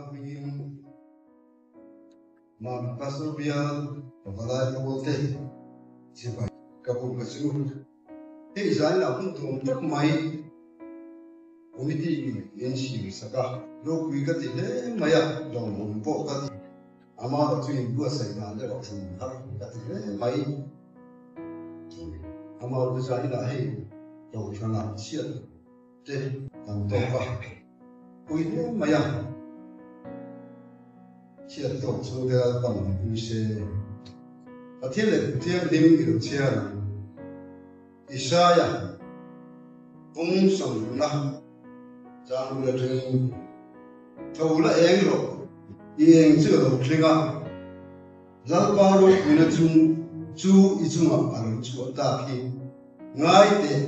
Amin. Yeshua Krista bringing Mam Pastor Bial Pavalai Pawote Sipai Kapung Kasu Hei Zai La Pun Tum Tak Mai Komiti Yenshi Saka Lo Kui Kati Le Maya Long Mong Po Kati Ama Ba Tui Bua Sai Na Le Ba Tui Har Kati Le Mai Ama Ba Zai La Hei Long Chana Siat Te Tam Tong Ba Kui Le Maya chia tổ Chu De Tam như thế. Và Thiên Lệ Thiên Lim kiểu Chia Isaya vùng sông Na Jang vừa Trinh Thâu em rồi, Ro chưa Chư Ro à Zal ba rồi Kui Na Chung chú ý Chung à Aru Chu Ta khi ngay thế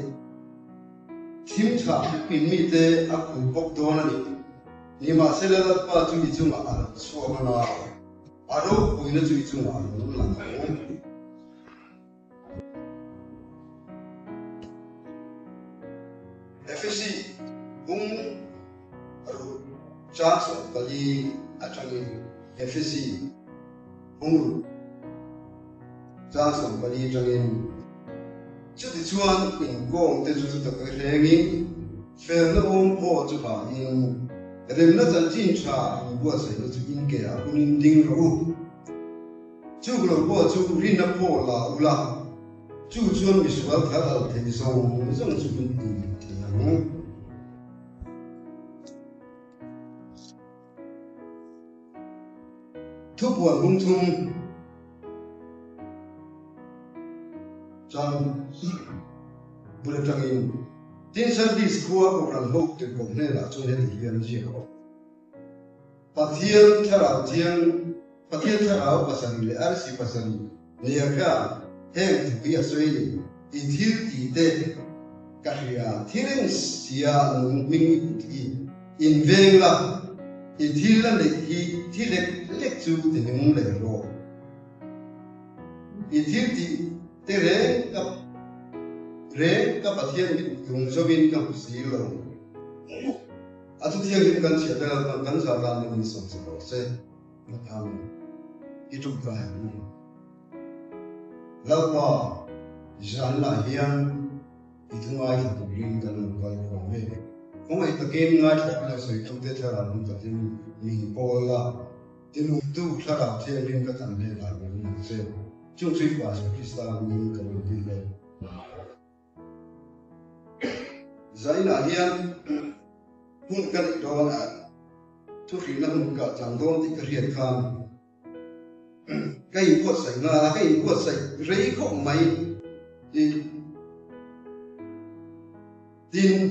Tim Cha kinh Mi thế ác Kui Bok Do Na ma se la pa tu mi tu ma ala so ma na aro o ina tu mi tu ma ala no na Efesi um aro chaso a atani Efesi um chaso kali atani Chu ti chuan in gong te chu tu ta ka rengi fel un po chu ba yin Erinna zatin cha, bua sai 就不能过，就 kea, bua nin ding raup, chuk la bua chuk ri. Tinsel disco oral hukten komnera tunen hiyan jiko. Patien tarau tiang, patien tarau pasani le arsi pasani, liaka, hem tukia sueli, itil tite, kahria tirin sia nung mingi putki, in vela, itil la leki, tilek lek su tenung le ro. Itil ti, tere kap re ka re ka pathian mi tung so bin ka si lo à, tu thiang lim kan chia da kan kan sa da ni som se lo se ma tham i tu ka ni lao pa jan la hian itu ngai ta tu ring kan kai ko me ko ngai ta ken ngai ta la soi tu te tha ram ta tin mi pol la tin u tu tha ra the ring ka tan le la ni se chung sui pa sa krista ni ka ni di le zaina hian hun kan i do na thu ri na hun ka chang don ti ka riat khan kai ko sai na kai ko sai rei ko mai thì tin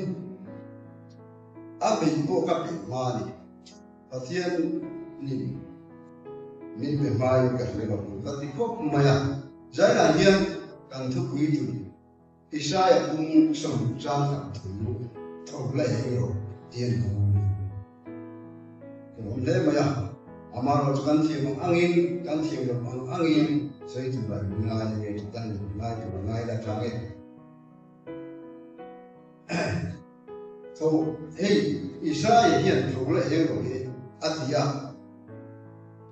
a bình bộ các bị ma đi và thiên ni min be mai ka le ba ta ti ko ma ya zai là hian kan thu quý tu Isaiah cũng sống trang thẳng thủ thâu lệ rồi tiền cũng lẽ mà ya amaro kan thi mang angin kan thi mang angin sai tu ba ngai ngai tan ngai tu ngai la trang so hey, Isaiah hiện thủ lệ rồi atia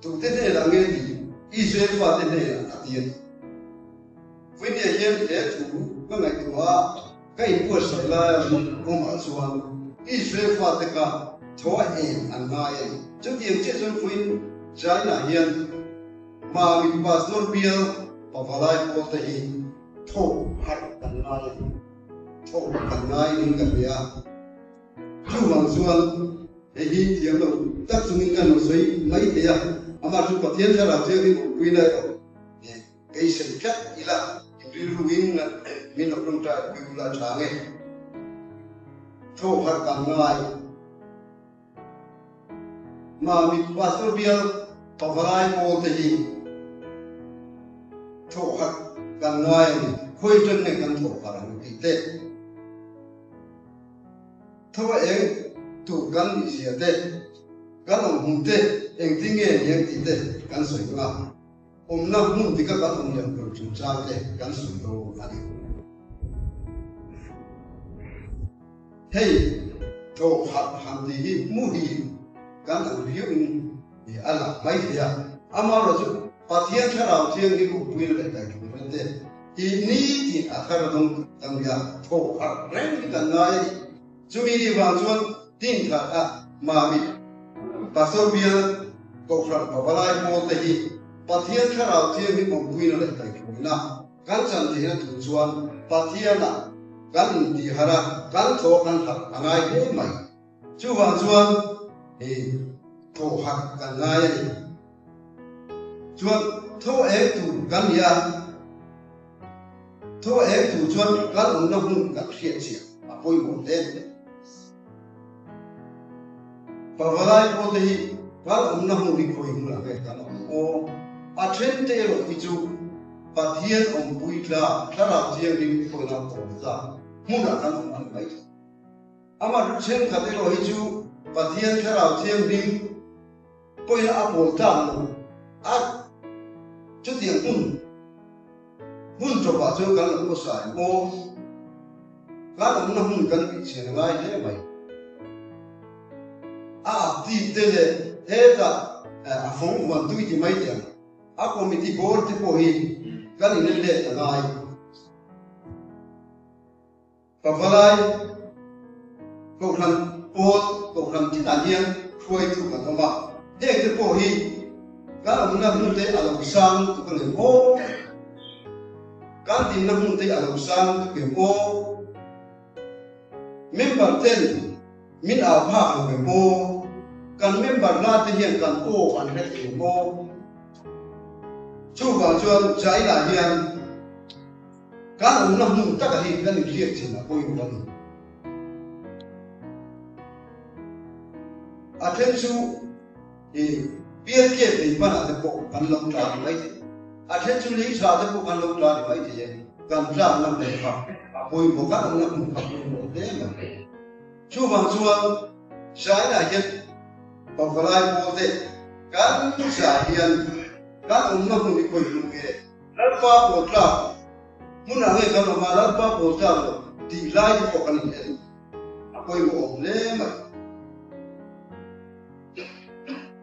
tu te ne la nge di Israel fa te ne atia When ye yen thế tu ko ka i wa kai pu sa la ko ma suan Israel fa te ka tho e an e chu ti che sun kuin jai na hian ma mi pastor bill pa valai ko te hi tho har an e tho an e ning ka ya chu wang suan e hi ti tiang lo tak chung in kan soi mai te ya ama chu pathian sa ra che ki kui na cái sự chất ý là ri na min ta ki change tho har kan ngai ma mi pastor bial pavai mo te hi tho har kan ngai khoi chân ne kan tho har ki te tho e tu kan ni sia te kan hum te eng ting nge ti te kan soi omna mundika ka omna kurchum chate kan sudo adi hey to hat handi hi muhi kan alhiu ni ala mai ya amaro ju pathia charao thiang hi ku puil ka ta ku mente ini ti akhar dum tam ya to hat reng kan nai chumi ni wa chuan tin kha a ma mi pasor bia to phra pabalai mo te hi pathian tharau thiang ni ku puil le tai ki na. Kan chan ti na tu chuan pathian na. Kan ti hara kan tho kan thak angai he mai. Chu wa chuan e tho hak kan ngai ni chuan, tho ek tu kan ya. Tho ek tu chuan kan un na hun kan khiet chi a poi mo te. Pavalai po te hi kan um na hun ri khoi mu la then te ro i chu pa thian om pui tla tla làm thian ri khoi na ko za mu na kan um an mai ama ru chen kha te ro hi chu pa thian tla ra thian ri poi na a po ta no a chút tiền hun hun cho bà chú cái làm có sai ô cái là nó hun cái bị chuyện ngay thế mày à thì thế này thế là à phong hoàn tụi thì mấy tiền à còn mình te bố thì bố hi cái này nên để là ngay và vào đây cậu thằng bố cậu thằng chỉ là nhiên khuây tụ cả thế thì bố hi kan am na hun te alo sang tu kan o kan tin na hun te alo sang tu ke o member ten min a pha lo ke kan member la te hian kan o kan he ke o chu ba chuan là hiền hian ông nằm na tất cả ka hi kan hiện chỉ là na poi kan à thêm chu thì bia kia thì mà là bộ cần lòng trả mấy à, thì à thêm chú lý trả thì bộ cần lòng trả mấy thì cần ra năm để học hồi một các ông năm học một thế mà. Chú vào chúa trái là hiền còn phải lại bộ thế cần trả hiện các ông năm đi quay luôn kì rất pha bộ trả muốn là người cần mà rất pha bộ trả thì lại bộ cần hiện quay một ông lẽ mà.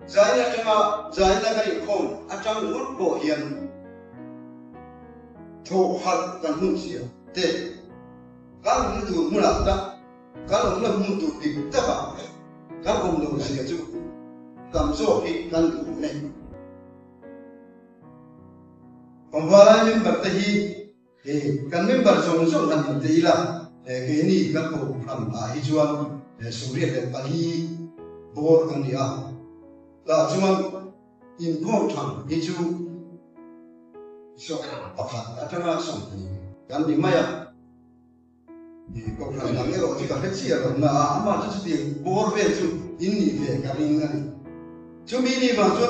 Zai na tanga zai na kai khom atang ngut bo hian tho hal kan hun sia te kan hun tu mu la ta. Kan hun na mu tu ti ta ba kan om lo sia chu kam so hi kan tu ne om wala min bar tay hi. E kan min bar song song kan te ila e ke ni kan ko pram a hi. Chuan e suriya te pa hi bor kan ni a là chúng important như chú so pakhat atanga som kan di maya di ko kan nang ero ti ka fetsi ero na ama chu chu ti bor ve chu in ni ve ka ring ani chu mi ni ba chu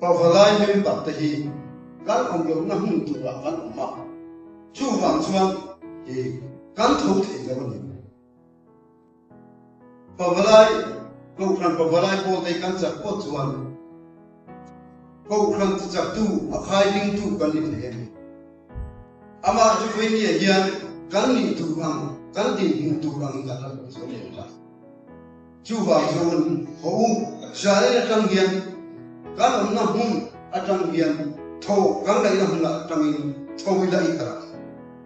pa valai tay tak te hi na hun tu la kan ma chu wang chuan e kan thau the ga ni pa valai câu khăn bà bộ tay căn chặt có chuan câu khăn chặt tu à khai linh tu căn linh thế ama chú phải nhẹ hiền căn linh tu bằng căn linh linh tu bằng căn là số này là. Chú vào chuan, hậu 초 강나 이런 흘라 그러면 초위라 이거라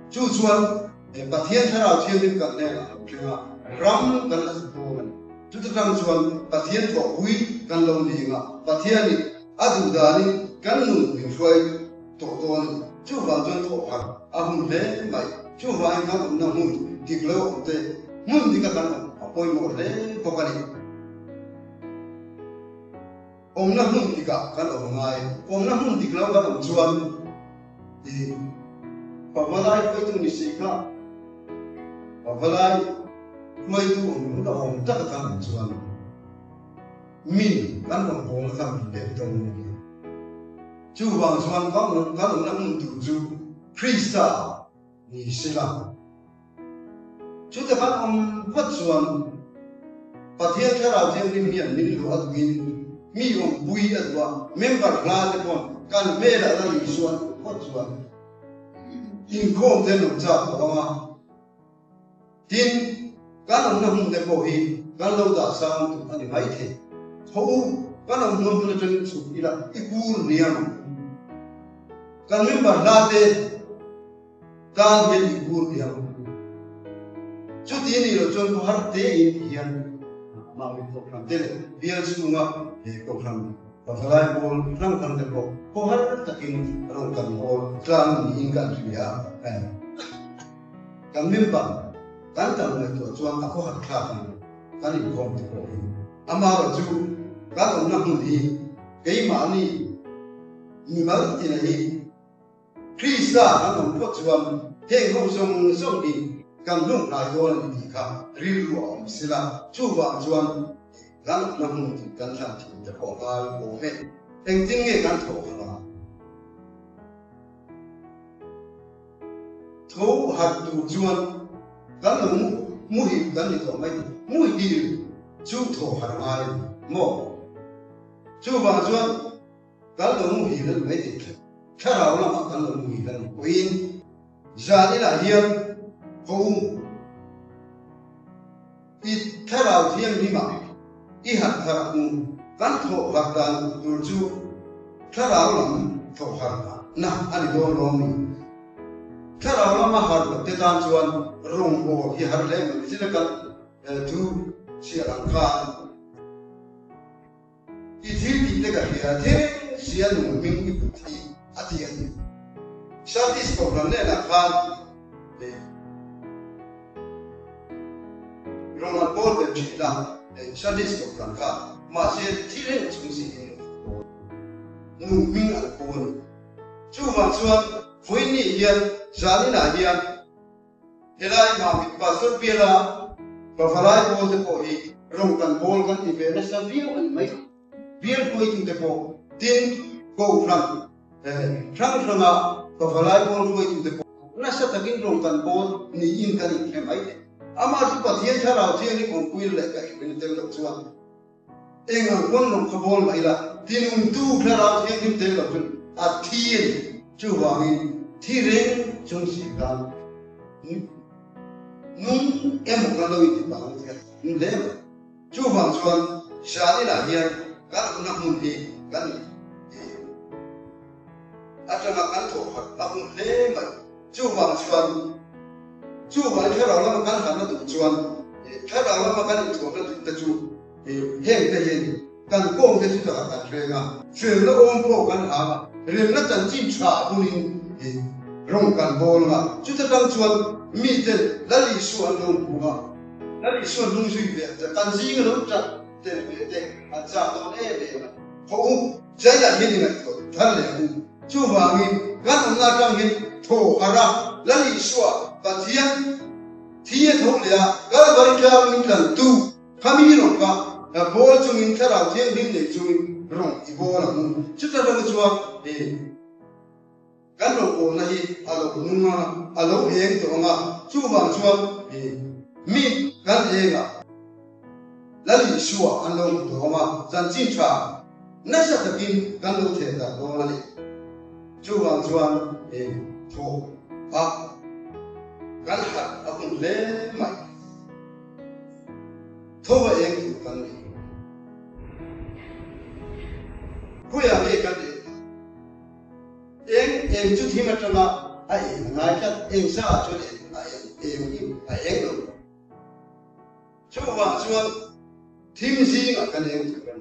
주수한 바티엔 차라 티엔님 간내가 그가 람 간라스 보면 주트람 수한 바티엔 초 우이 간로니가 바티엔이 아두다니 간누 민수아이 도도한 주반전 도파 아훈데 마이 주바이가 없나 문 디글로 없대 문 니가 간나 아포이 모르네 보가니 om na hun ti ka kan o ngai om na hun ti lo các om chuan. I pa va lai tu ni si cả. pa va lai mai tu om da om ta ka kan chuan. Min kan om bong kan le tong ni chu wang chuan kan om kan om na mun tu chu krista ni sila chu ta kan om Thiên chuan. Pathian Thiên thiam hiển hian min lu adwin mi om bui adwa member hla te pon kan me la na ni chuan wat chuan in khom te no cha ko ma tin kan ông nằm để bồi kan lo da sang tu ani mai the ho kan lo no no chen su ila ikur niam kan member la te kan ye ikur niam chu ti ni lo chon ko har te in hian ma mi ko thế, te le bial su nga e và phải pa falai bol pram kan te có hết har takin rong kan bol tlang ni in kan ria kan kan member kan tam le to chuan a có hết kha kan kan in kom te ko ama à chu kan on na hu ni ke ma ni. Ni ma ti na ni Krista kan on ko chuan thiên ho song song đi kam lung na yo ni ni ka ri lu om sila chu wa chuan gắn na hu ti kan tha ti te ko ga ko he eng ting nge kan tho ha tho hat tu chuan kan lo mu mu hi kan ni to mai mu hi di chu tho har ma le mo chu wa chuan kan lo mu hi kan mai ti thà rau lắm kan lo mu hi kan ko in ja ni la พระองค์อิทธราเทียงนิมาอีหัตถะรุงกันโทหักดันดูจูทราวลำถูกหักนะอันนี้โดนลงนี่ทราลำมาหักติดตามชวนรุ่งโอฮิหัดเล่มสินะกันดูเสียรังคาอิทธิกินเดกะเฮียเทเสียหนุ่มมิงอิปุติอาทิยันชาติสปอร์ตเนี่ยนะครับ le Roman Paul de Chila eh, Shadis ko kan ka ma se thilen chung si nu ming al ko ni chu ma chuan foi ni hian zani na hian. Helai ma mi pa so pela pa falai bol te po hi, rong kan bol kan ti ve na sa viu an mai. Viu ko i te po, tin ko ram rang eh, ranga pa falai bol ko i te po. Na sa takin rong kan bol, ni in kan i ke mai ama chu pa thian tharau thian ni kon kuil le ka i ben te lo chuan eng ang kon rong ka mai la tin um tu tharau thian ni te lo chun a thien chu wa mi thi reng chung si ka. Nung em một lần đôi thì bảo thiệt nhưng đấy mà chú hoàng xuân sáng đi là hiền các ông nằm mùng thì kan tho cho mà mun le hoặc chu ông chuan chuva chera lama kan kana tu chuan chera lama kan chuan na tu chu hem te hen kan kong te chuta ka trenga chuan na om po kan ha rim na chan chin cha punin rong kan bol ma chuta tang chuan mi te lali su an rong pu ma lali su an rong su yi de kan zi ngi rong cha te te a cha to ne be ma ho u zai ya yin ni ma to tan le chu wa ngi kan na chang hin tho ara 那你说，那天天头了，那我家门看都，他们一弄吧，那包住门他老天天来住弄一包了么？就在那个说，哎，干了我那些阿老公嘛，阿老爷子嘛，就忙说，哎，命干这个，那你说阿老公嘛，咱进厂。那是个兵，刚都铁的，多了嘞，就往砖哎，土。Mai tho ba eng tu kan ni ku ya me cả de em em chút thì mà cho nó ai ngài chắc, em sao cho để ai em em ai em đâu. Cho vào cho thêm gì mà cần? Em chụp cái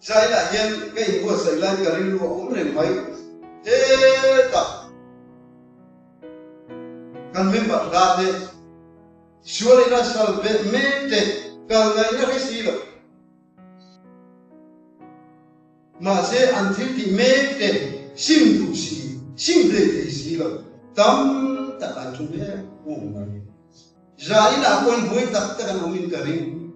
sai là hiện cái hình của mấy. Eita! Calvin guardate, ci vuole la salvemente, calvin la resiva. Ma se anzichi mette, simplici, semplici, tanta ragione umana. Già in acqua in voi tanta ragione carina.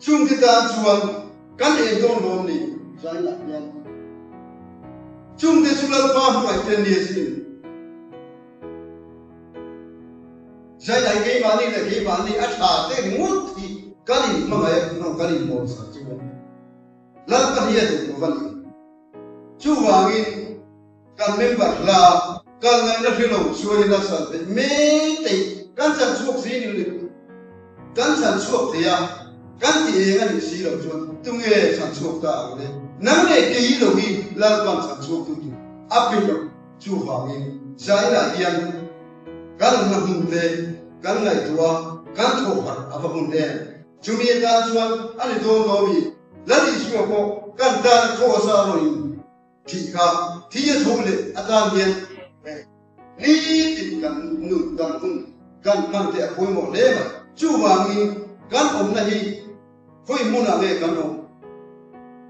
Sun kita jual, kan itu nomor ni, saya nak yang Chung de sulal pa huai ten ni sin. Jai lai kei bani le kei bani a tha te ngut ki kali ma mai no kali mo sa chi mo. Lal pa hiya tu ko bani. Chu wangin kan member la kan ngai na philo suari na sa me te kan chan chuk si ni le kan chan chuk te ya kan ti nga ni si lo jo tung e san chok ta ne nang ne ke yi lo hi la ban san chok tu tu a pi lo chu ha ni zai la yan kan na mu le kan ngai tua kan tho ha a ba mu le chu mi ta chuan a ni do do mi la ni chu ko kan ta tho sa lo ni ti ka ti ye tho le a ta ni ni ti kan nu dan kun kan man te a ko mo le ba chu wa mi kan om na hi koi muna le kano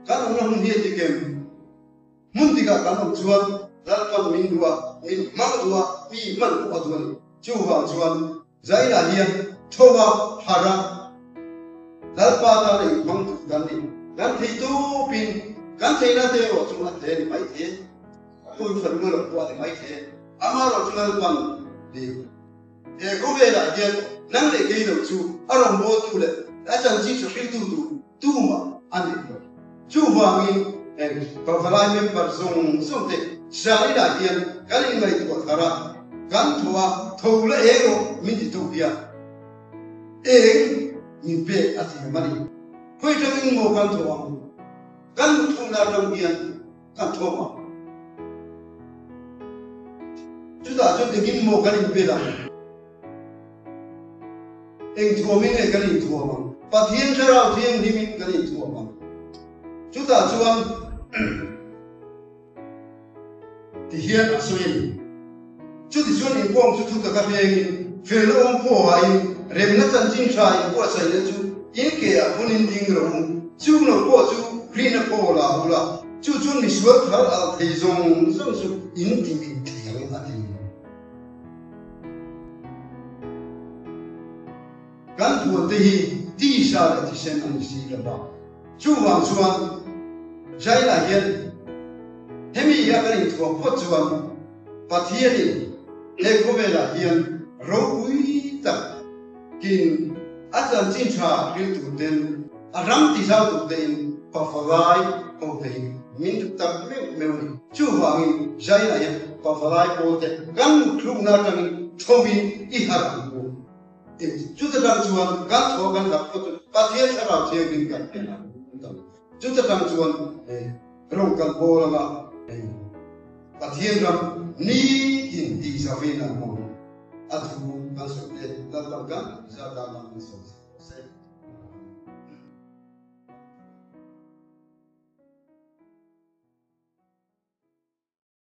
kano na hun hie tikem mun tiga kano juan ral kano min dua min mang dua pi man ku aduan juwa juan zai la hia thowa hara dal pa ta le mang tu dan ni dan thi tu pin kan thei na te ro chung la te ni mai te koi phar ngal ko te mai te amaro chung la pan de e ko ve la je nang le ge lo chu arom bo chu le Acha ujicho pitudu tuma anito. Chuva ngi pavalaime parzum sunte shari da hiyan kali ngai tuwa kara. Gan tuwa tawla ero minji tuwya. Eng nipe ati hemari. Koi tamin mo gan tuwa mu. Gan tuwa dong hiyan gan tuwa mu. Chuta chuta ngin mo gan nipe da. Eng tuwa mingai gan tuwa mu. Cái hình và thiên cho ra thiên thì mình cái hình thua mà. Chú ta cho anh thì hiện ở xuôi chú thì xuôi hình quang chú thu cả cái hình phê lô ông phô hay rem nó chân chính trai của xây lên chú. In kia à, vốn in tiếng rồi chú nó của chú khi nó phô là hula chú chú mình suốt thở ở thì dùng. Dùng dùng in tình mình theo là tiếng kan thua te hi ti sa la ti sen an si la ba chu wang chuan jai la hian hemi ya kan in thua po chuan pa thia ni le ko ve la hian ro ui ta kin a chan chin cha ri tu ten a ram ti sa tu ten pa fa lai ko te min tu ta me me ni chu wang jai la hian pa fa lai ko te kan khlu na tang thomin i 주제당주원 가 저간 잡고 빠티에 살아 지역 인간 주제당주원 그런 건 보라가 빠티에 남 니인 디자비나 뭐 아주 간섭대 나타가 자다만 소스